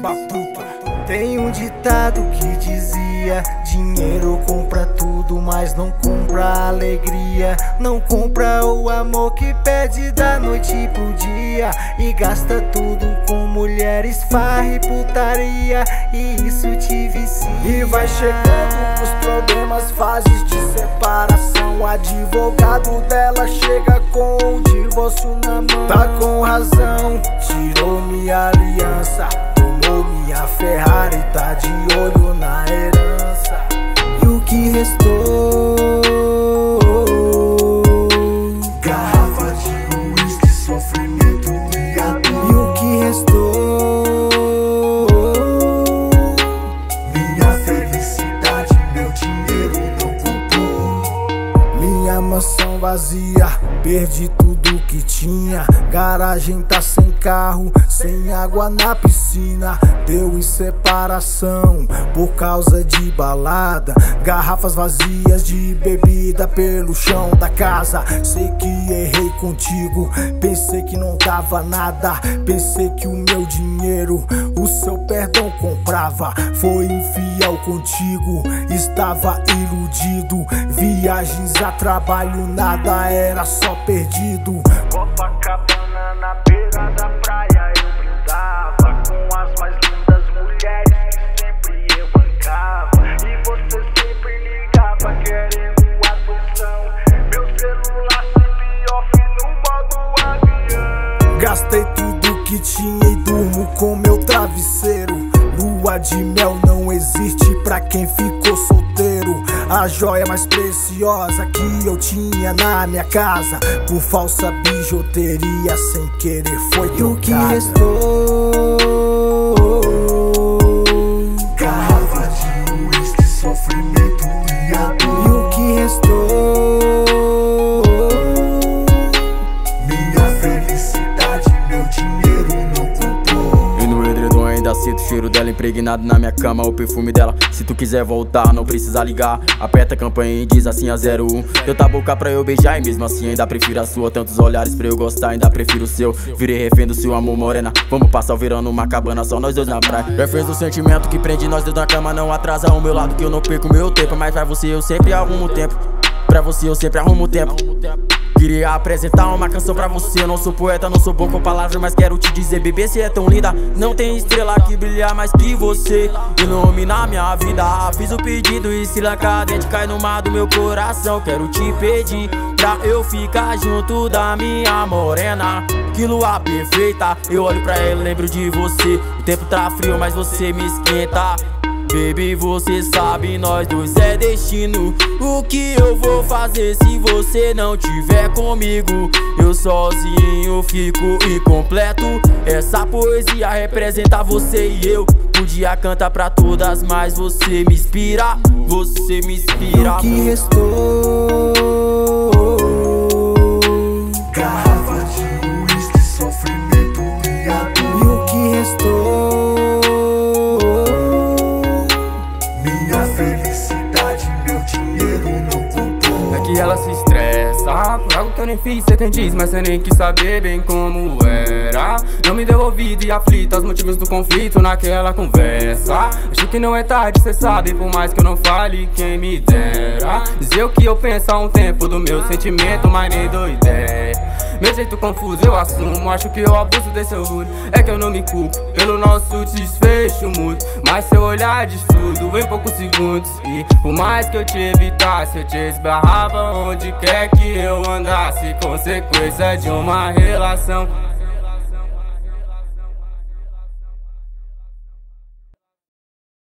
Batuta. Tem um ditado que dizia: Dinheiro compra tudo, mas não compra a alegria. Não compra o amor que pede da noite pro dia. E gasta tudo com mulheres, farra e putaria. E isso te vicia. E vai chegando os problemas, fases de separação. O advogado dela chega com o divórcio na mão. Tá com razão, tirou minha aliança. Minha Ferrari tá de olho na herança E o que restou? Vazia, perdi tudo que tinha. Garagem tá sem carro, sem água na piscina. Deu em separação por causa de balada. Garrafas vazias de bebida pelo chão da casa. Sei que errei contigo, pensei que não dava nada. Pensei que o meu dinheiro, o seu perdão comprava. Foi infiel contigo, estava iludido. Viagens a trabalho, nada era só perdido. Copacabana na beira da praia eu brindava Com as mais lindas mulheres que sempre eu bancava. E você sempre ligava querendo atenção. Meu celular sempre off no modo avião. Gastei tudo que tinha e Lua de mel não existe pra quem ficou solteiro. A joia mais preciosa que eu tinha na minha casa. Por falsa bijuteria sem querer foi E o que restou? O cheiro dela impregnado na minha cama O perfume dela, se tu quiser voltar não precisa ligar. Aperta a campanha e diz assim a 01 Tenta a boca pra eu beijar e mesmo assim ainda prefiro a sua. Tantos olhares pra eu gostar, ainda prefiro o seu. Virei refém do seu amor morena. Vamos passar o verão numa cabana, só nós dois na praia. Refém do sentimento que prende nós dois na cama Não atrasa o meu lado que eu não perco meu tempo. Mas pra você eu sempre arrumo tempo. Pra você eu sempre arrumo tempo Queria apresentar uma canção pra você. Não sou poeta, não sou bom com palavras, mas quero te dizer: bebê, você é tão linda. Não tem estrela que brilha mais que você. Ilumina minha vida. Fiz o pedido e se lanca dente cai no mar do meu coração. Quero te pedir pra eu ficar junto da minha morena. Que lua perfeita. Eu olho pra ela e lembro de você. O tempo tá frio, mas você me esquenta. Baby, você sabe, nós dois é destino. O que eu vou fazer se você não tiver comigo? Eu sozinho fico incompleto. Essa poesia representa você e eu. Podia cantar pra todas, mas você me inspira. Você me inspira. o que restou? Que ela se estressa. Por algo que eu nem fiz, cê tem diz Mas cê nem quis saber bem como era. Não me deu ouvido e aflita Os motivos do conflito naquela conversa. Acho que não é tarde, cê sabe Por mais que eu não fale, quem me dera. Dizer o que eu penso há um tempo Do meu sentimento, mas nem dou ideia meu jeito confuso eu assumo, acho que eu abuso desse orgulho É que eu não me culpo pelo nosso desfecho mútuo. Mas seu olhar diz tudo em poucos segundos. E por mais que eu te evitasse, eu te esbarrava onde quer que eu andasse. Consequência de uma relação